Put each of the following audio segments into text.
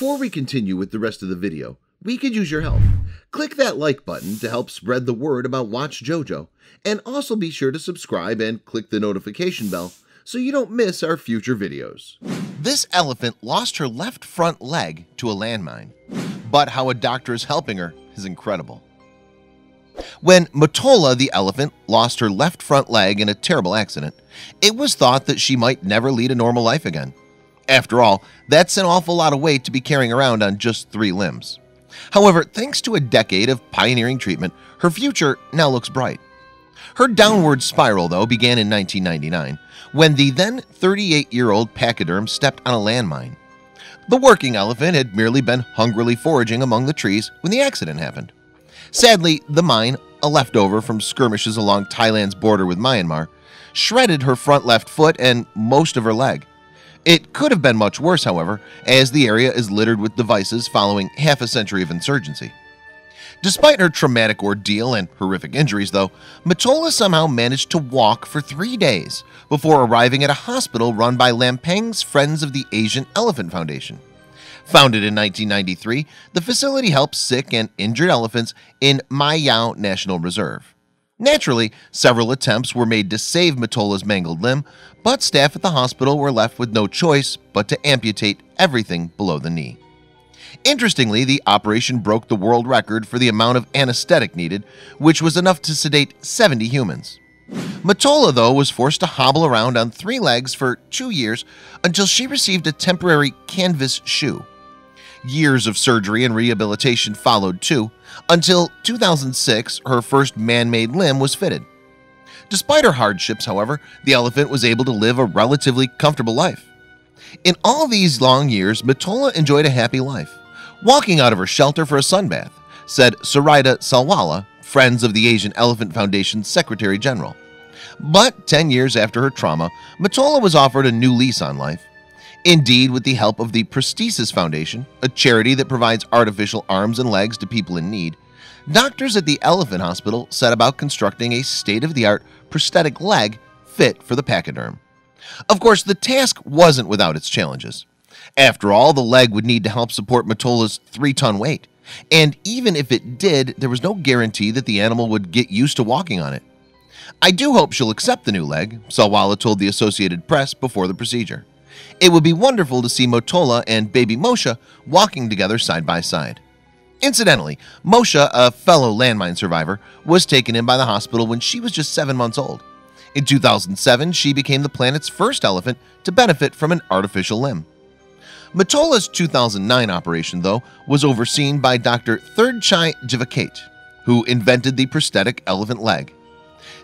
Before we continue with the rest of the video, we could use your help. Click that like button to help spread the word about Watch JoJo, and also be sure to subscribe and click the notification bell so you don't miss our future videos. This elephant lost her left front leg to a landmine, but how a doctor is helping her is incredible. When Motola the elephant lost her left front leg in a terrible accident, it was thought that she might never lead a normal life again. After all, that's an awful lot of weight to be carrying around on just three limbs. However, thanks to a decade of pioneering treatment, her future now looks bright. Her downward spiral, though, began in 1999 when the then 38-year-old pachyderm stepped on a landmine. The working elephant had merely been hungrily foraging among the trees when the accident happened. Sadly, the mine, a leftover from skirmishes along Thailand's border with Myanmar, shredded her front left foot and most of her leg. It could have been much worse, however, as the area is littered with devices following half a century of insurgency. Despite her traumatic ordeal and horrific injuries, though, Motola somehow managed to walk for three days before arriving at a hospital run by Lampang's Friends of the Asian Elephant Foundation. Founded in 1993, the facility helps sick and injured elephants in Mae Yao National Reserve. Naturally, several attempts were made to save Motola's mangled limb, but staff at the hospital were left with no choice but to amputate everything below the knee. Interestingly, the operation broke the world record for the amount of anesthetic needed, which was enough to sedate 70 humans. Motola, though, was forced to hobble around on three legs for two years until she received a temporary canvas shoe. Years of surgery and rehabilitation followed too, until 2006 her first man-made limb was fitted. Despite her hardships, however, the elephant was able to live a relatively comfortable life. In all these long years, Motola enjoyed a happy life, walking out of her shelter for a sunbath, said Soraida Salwala, Friends of the Asian Elephant Foundation's Secretary General. But 10 years after her trauma, Motola was offered a new lease on life. Indeed, with the help of the Prosthesis Foundation, a charity that provides artificial arms and legs to people in need, doctors at the Elephant Hospital set about constructing a state-of-the-art prosthetic leg fit for the pachyderm. Of course, the task wasn't without its challenges. After all, the leg would need to help support Motola's three-ton weight. And even if it did, there was no guarantee that the animal would get used to walking on it. I do hope she'll accept the new leg, Salwala told the Associated Press before the procedure. It would be wonderful to see Motola and baby Mosha walking together side by side. Incidentally, Mosha, a fellow landmine survivor, was taken in by the hospital when she was just seven months old. In 2007, she became the planet's first elephant to benefit from an artificial limb. Motola's 2009 operation, though, was overseen by Dr. Therdchai Jivacate, who invented the prosthetic elephant leg.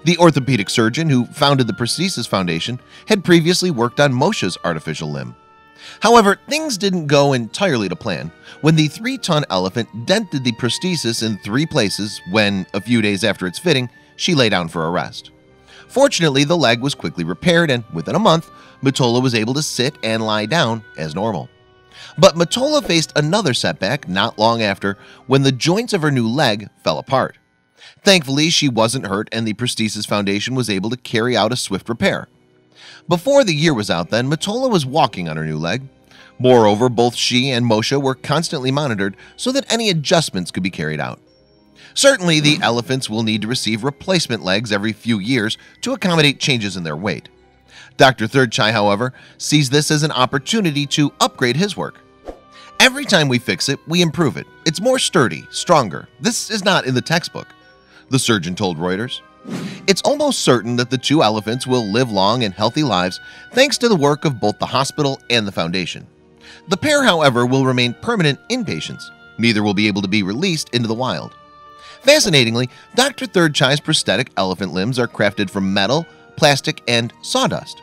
The orthopedic surgeon who founded the Prosthesis Foundation had previously worked on Mosha's artificial limb. However, things didn't go entirely to plan when the three-ton elephant dented the prosthesis in three places when, a few days after its fitting, she lay down for a rest. Fortunately, the leg was quickly repaired and within a month, Motola was able to sit and lie down as normal. But Motola faced another setback not long after when the joints of her new leg fell apart. Thankfully, she wasn't hurt and the Prosthesis Foundation was able to carry out a swift repair. Before the year was out then, Motola was walking on her new leg. Moreover, both she and Mosha were constantly monitored so that any adjustments could be carried out. Certainly, the elephants will need to receive replacement legs every few years to accommodate changes in their weight. Dr. Therdchai, however, sees this as an opportunity to upgrade his work. Every time we fix it, we improve it. It's more sturdy, stronger. This is not in the textbook, the surgeon told Reuters. It's almost certain that the two elephants will live long and healthy lives thanks to the work of both the hospital and the foundation. The pair, however, will remain permanent inpatients. Neither will be able to be released into the wild. Fascinatingly, Dr. Third Therdchai's prosthetic elephant limbs are crafted from metal, plastic, and sawdust.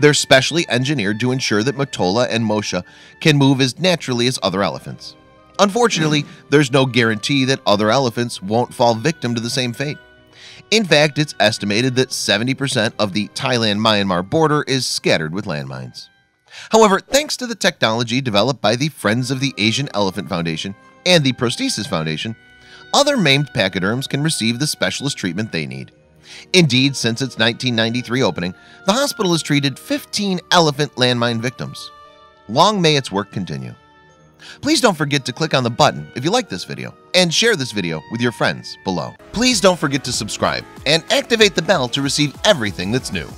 They're specially engineered to ensure that Motola and Mosha can move as naturally as other elephants. Unfortunately, hmm. there's no guarantee that other elephants won't fall victim to the same fate. In fact, it's estimated that 70% of the Thailand-Myanmar border is scattered with landmines. However, thanks to the technology developed by the Friends of the Asian Elephant Foundation and the Prosthesis Foundation, other maimed pachyderms can receive the specialist treatment they need. Indeed, since its 1993 opening, the hospital has treated 15 elephant landmine victims. Long may its work continue. Please don't forget to click on the button if you like this video and share this video with your friends below. Please don't forget to subscribe and activate the bell to receive everything that's new.